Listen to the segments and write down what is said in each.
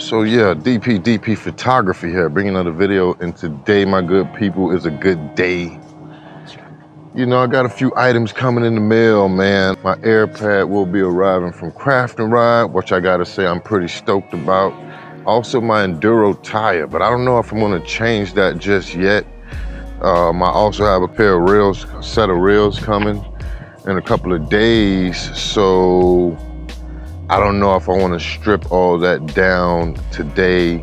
So yeah, DP DP Photography here, bringing another video. And today, my good people, is a good day. You know, I got a few items coming in the mail, man. My AirPad will be arriving from Craft and Ride, which I gotta say I'm pretty stoked about. Also, my Enduro tire, but I don't know if I'm gonna change that just yet. Um, I also have a pair of rails, set of rails coming in a couple of days. So I don't know if I want to strip all that down today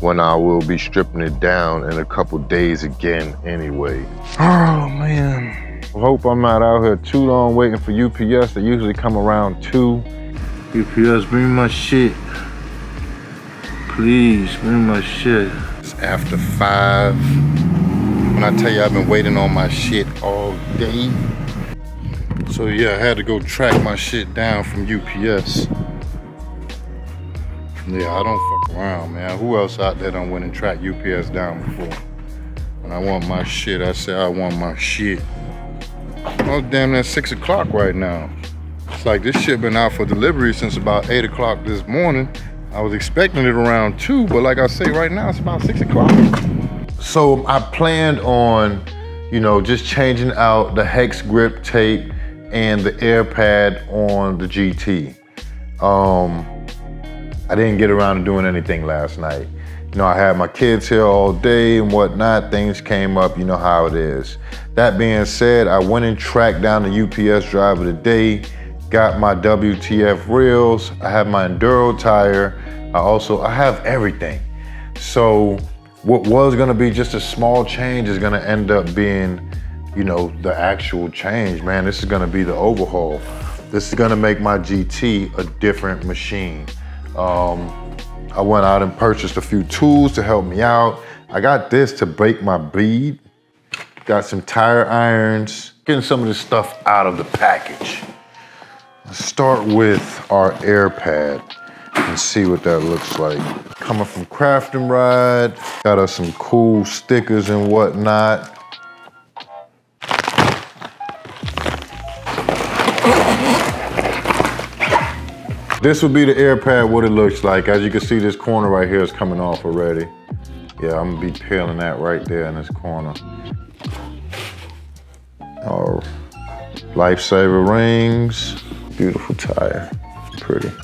when I will be stripping it down in a couple days again anyway. Oh man. I hope I'm not out here too long waiting for UPS. They usually come around two. UPS, bring my shit. Please, bring my shit. It's after five. When I tell you I've been waiting on my shit all day. So yeah, I had to go track my shit down from UPS. Yeah, I don't fuck around, man. Who else out there done went and tracked UPS down before? When I want my shit, I say I want my shit. Oh, damn, that's six o'clock right now. It's like this shit been out for delivery since about eight o'clock this morning. I was expecting it around two, but like I say, right now it's about six o'clock. So I planned on, you know, just changing out the hex grip tape and the air pad on the GT. Um, I didn't get around to doing anything last night. You know, I had my kids here all day and whatnot. Things came up, you know how it is. That being said, I went and tracked down the UPS driver today, got my WTF rails, I have my Enduro tire. I also, I have everything. So what was gonna be just a small change is gonna end up being, you know, the actual change, man. This is gonna be the overhaul. This is gonna make my GT a different machine. Um, I went out and purchased a few tools to help me out. I got this to break my bead. Got some tire irons, getting some of this stuff out of the package. Let's start with our air pad and see what that looks like. Coming from Craft and Ride, got us some cool stickers and whatnot. This would be the air pad, what it looks like. As you can see, this corner right here is coming off already. Yeah, I'm gonna be peeling that right there in this corner. Oh, lifesaver rings. Beautiful tire, pretty. You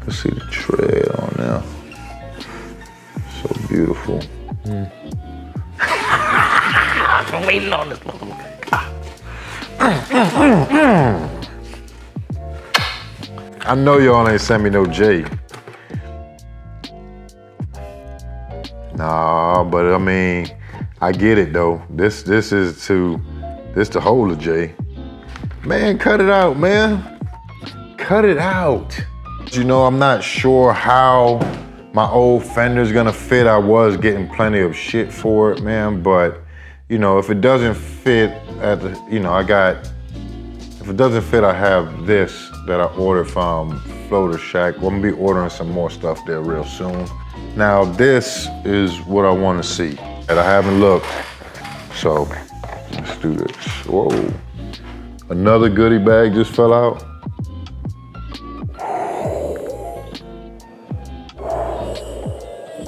can see the tread on there. So beautiful. Mm. I've been waiting on this motherfucker. I know y'all ain't send me no J. Nah, but I mean, I get it though. This this is to this to hold a J. Man, cut it out, man. Cut it out. You know, I'm not sure how my old fender's gonna fit. I was getting plenty of shit for it, man, but you know, if it doesn't fit at the, you know, I got, if it doesn't fit, I have this that I ordered from Floater Shack. I'm gonna be ordering some more stuff there real soon. Now this is what I wanna see. And I haven't looked, so let's do this. Whoa. Another goodie bag just fell out.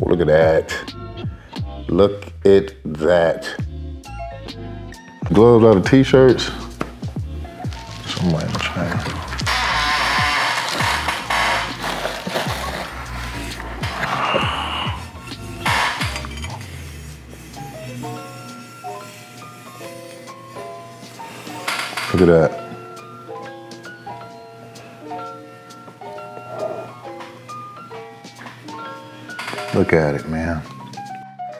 Look at that. Look at that. Gloves out of t-shirts. Look at that. Look at it, man.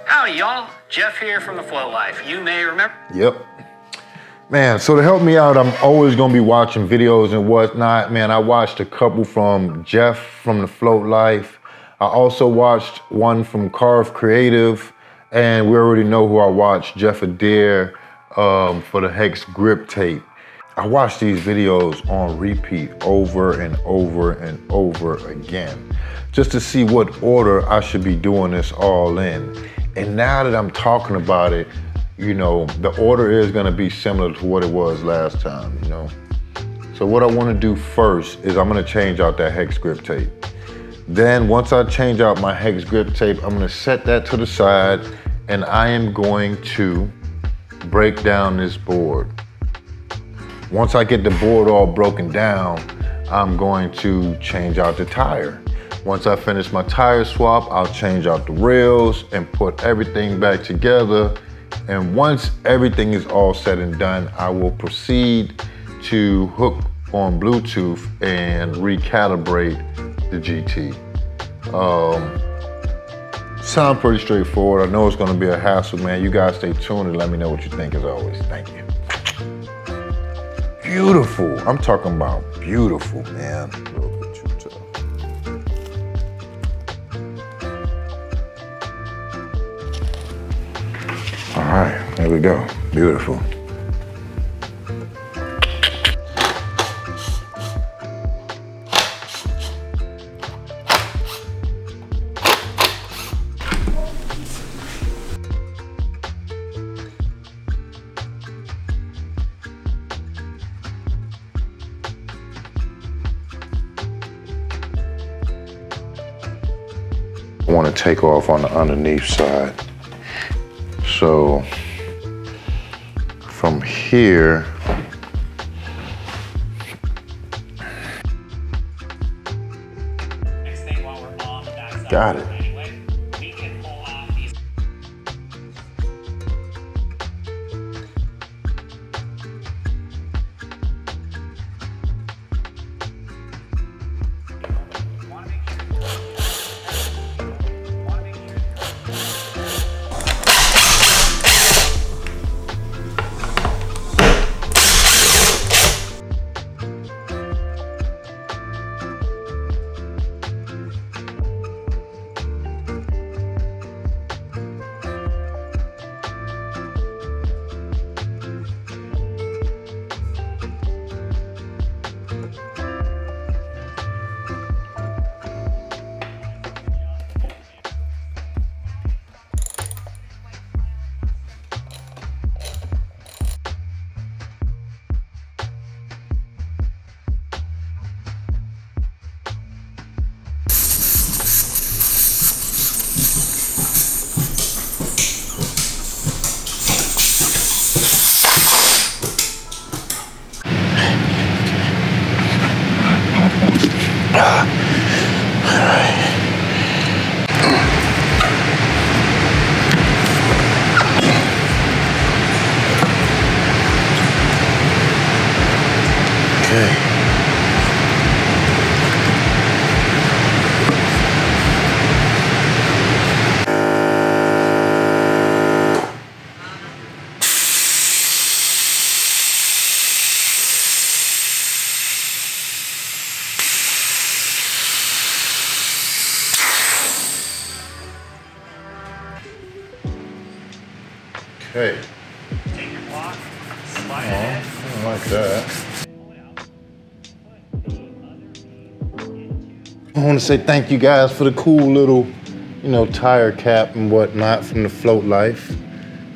Howdy, y'all. Jeff here from The Float Life. You may remember. Yep. Man, so to help me out, I'm always gonna be watching videos and whatnot. Man, I watched a couple from Jeff from The Float Life. I also watched one from Carve Creative, and we already know who I watched, Jeff Adair, um, for the Hex Grip Tape. I watched these videos on repeat over and over and over again, just to see what order I should be doing this all in. And now that I'm talking about it, you know, the order is gonna be similar to what it was last time, you know. So what I wanna do first is I'm gonna change out that hex grip tape. Then once I change out my hex grip tape, I'm gonna set that to the side and I am going to break down this board. Once I get the board all broken down, I'm going to change out the tire. Once I finish my tire swap, I'll change out the rails and put everything back together. And once everything is all said and done, I will proceed to hook on Bluetooth and recalibrate the GT. Um, sound pretty straightforward. I know it's gonna be a hassle, man. You guys stay tuned and let me know what you think as always. Thank you. Beautiful. I'm talking about beautiful, man. There we go. Beautiful. I want to take off on the underneath side. So here, Next thing while we're on the backside. Got it. Okay. Okay. Take your I don't like that. I want to say thank you guys for the cool little, you know, tire cap and whatnot from the Float Life.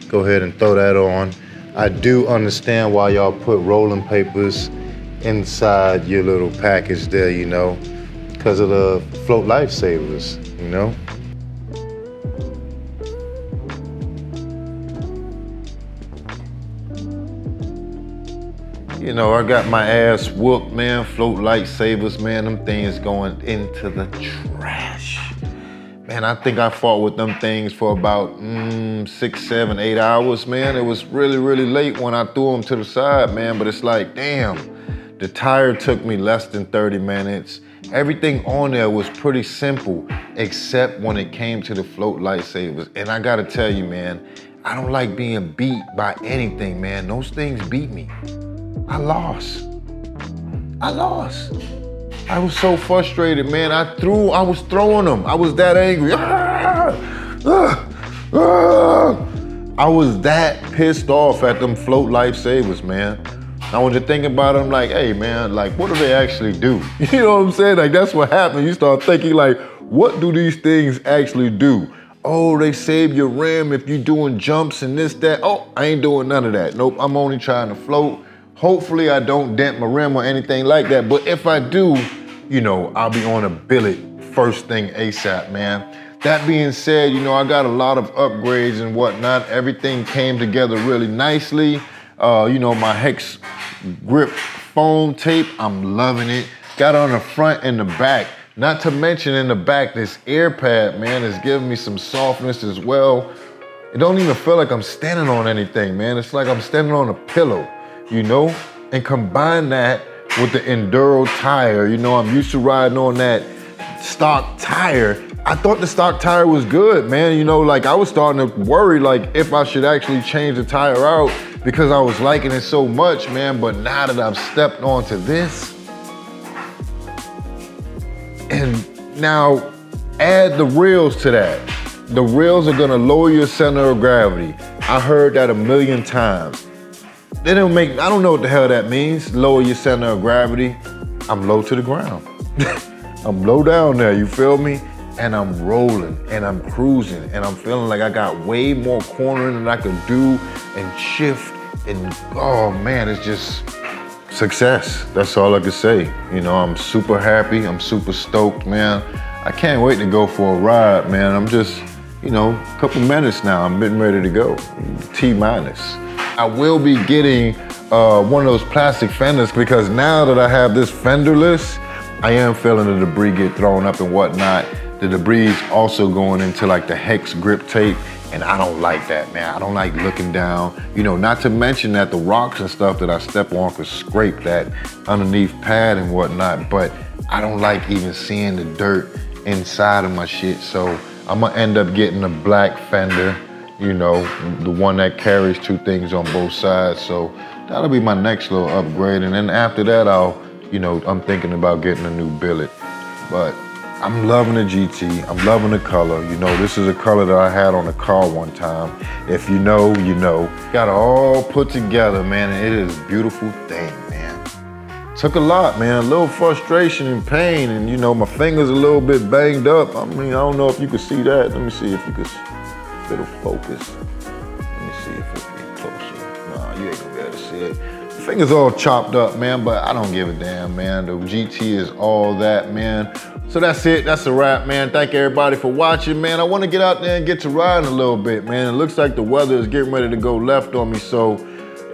Go ahead and throw that on. I do understand why y'all put rolling papers inside your little package there, you know, because of the Float Lifesavers, you know. You know, I got my ass whooped, man. Float Lifesavers, man. Them things going into the trash. Man, I think I fought with them things for about mm, six, seven, eight hours, man. It was really, really late when I threw them to the side, man. But it's like, damn, the tire took me less than 30 minutes. Everything on there was pretty simple, except when it came to the float lifesavers. And I gotta tell you, man, I don't like being beat by anything, man. Those things beat me. I lost. I lost. I was so frustrated, man. I threw, I was throwing them. I was that angry. Ah! Ah! Ah! I was that pissed off at them float lifesavers, man. Now when you think about them like, hey man, like what do they actually do? You know what I'm saying? Like that's what happened. You start thinking like, what do these things actually do? Oh, they save your rim if you're doing jumps and this, that. Oh, I ain't doing none of that. Nope, I'm only trying to float. Hopefully I don't dent my rim or anything like that. But if I do, you know, I'll be on a billet first thing ASAP, man. That being said, you know, I got a lot of upgrades and whatnot. Everything came together really nicely. Uh, you know, my Hex grip foam tape, I'm loving it. Got on the front and the back. Not to mention in the back, this air pad, man, is giving me some softness as well. It don't even feel like I'm standing on anything, man. It's like I'm standing on a pillow, you know? And combine that with the Enduro tire. You know, I'm used to riding on that stock tire. I thought the stock tire was good, man. You know, like I was starting to worry like if I should actually change the tire out because I was liking it so much, man. But now that I've stepped onto this, and now add the rails to that. The rails are gonna lower your center of gravity. I heard that a million times. They don't make, I don't know what the hell that means, lower your center of gravity. I'm low to the ground. I'm low down there, you feel me? And I'm rolling and I'm cruising and I'm feeling like I got way more cornering than I could do and shift and oh man, it's just success. That's all I can say. You know, I'm super happy. I'm super stoked, man. I can't wait to go for a ride, man. I'm just, you know, a couple minutes now. I'm getting ready to go. T minus. I will be getting uh, one of those plastic fenders because now that I have this fenderless, I am feeling the debris get thrown up and whatnot. The debris is also going into like the hex grip tape and I don't like that, man. I don't like looking down. You know, not to mention that the rocks and stuff that I step on could scrape that underneath pad and whatnot, but I don't like even seeing the dirt inside of my shit. So I'm gonna end up getting a black fender, you know, the one that carries two things on both sides. So that'll be my next little upgrade. And then after that, I'll, you know, I'm thinking about getting a new billet. But I'm loving the GT. I'm loving the color. You know, this is a color that I had on a car one time. If you know, you know. Got it all put together, man. It is a beautiful thing, man. Took a lot, man. A little frustration and pain. And, you know, my finger's a little bit banged up. I mean, I don't know if you can see that. Let me see if you can, it'll focus. Let me see if it'll get closer. Nah, you ain't gonna be able to see it finger's all chopped up, man, but I don't give a damn, man. The GT is all that, man. So that's it. That's a wrap, man. Thank everybody for watching, man. I want to get out there and get to riding a little bit, man. It looks like the weather is getting ready to go left on me, so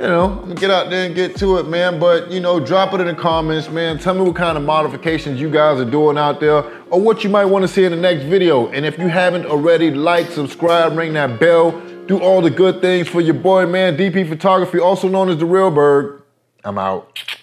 you know, I'm gonna get out there and get to it, man. But you know, drop it in the comments, man. Tell me what kind of modifications you guys are doing out there, or what you might want to see in the next video. And if you haven't already, like, subscribe, ring that bell, do all the good things for your boy, man. DP Photography, also known as the Realberg. I'm out.